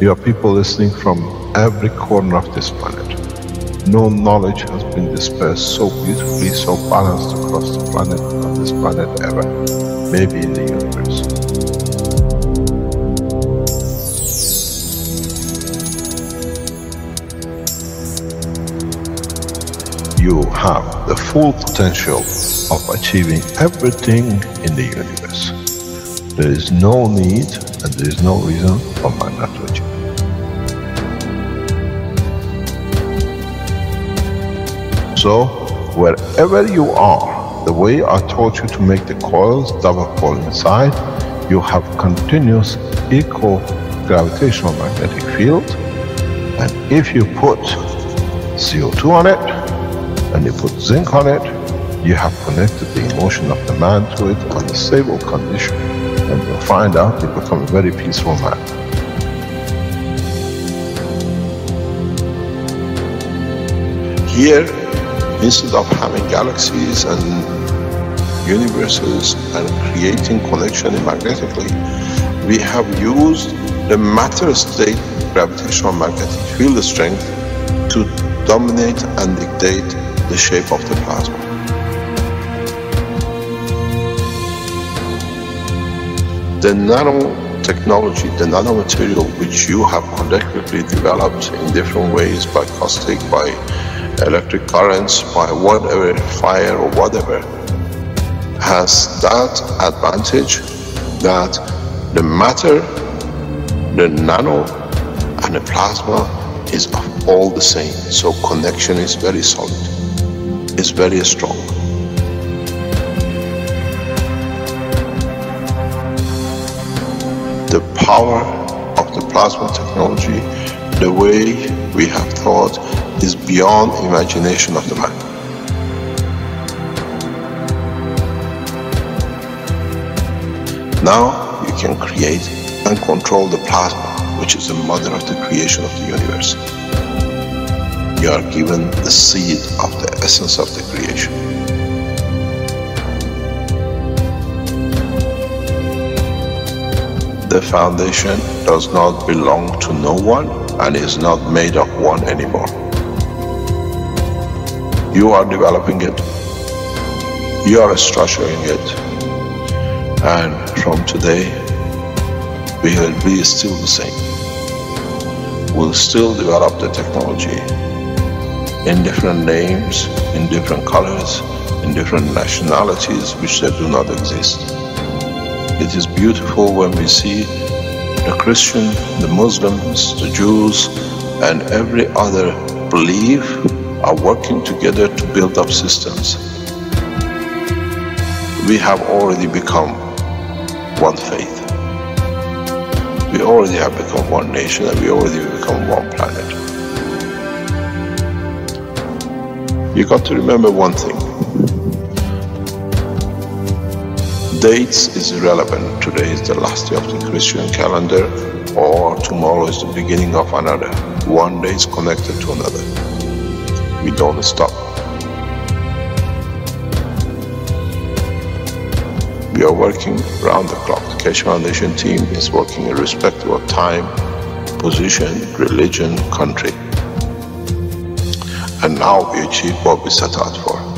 You are people listening from every corner of this planet. No knowledge has been dispersed so beautifully, so balanced across the planet, on this planet ever. Maybe in the universe. You have the full potential of achieving everything in the universe. There is no need and there is no reason for man not to achieve. So, wherever you are, the way I taught you to make the coils double coil inside, you have continuous equal gravitational magnetic field. And if you put CO2 on it, and you put zinc on it, you have connected the emotion of the man to it on a stable condition. And you'll find out you become a very peaceful man. Here, instead of having galaxies and universes and creating connection magnetically, we have used the matter state gravitational magnetic field strength to dominate and dictate the shape of the plasma. The nanotechnology, the nanomaterial which you have collectively developed in different ways by caustic, by electric currents, by whatever, fire or whatever, has that advantage that the matter, the nano and the plasma is all the same. So connection is very solid, it's very strong. Power of the plasma technology, the way we have thought is beyond imagination of the man. Now you can create and control the plasma, which is the mother of the creation of the universe. You are given the seed of the essence of the creation. The foundation does not belong to no one and is not made of one anymore. You are developing it. You are structuring it. And from today, we will be still the same. We'll still develop the technology in different names, in different colors, in different nationalities which they do not exist. It is beautiful when we see the Christian, the Muslims, the Jews, and every other belief are working together to build up systems. We have already become one faith. We already have become one nation and we already become one planet. You got to remember one thing. Dates is irrelevant. Today is the last day of the Christian calendar or tomorrow is the beginning of another. One day is connected to another we don't stop. We are working round the clock. The Keshe Foundation team is working irrespective of time, position, religion, country. And now we achieve what we set out for.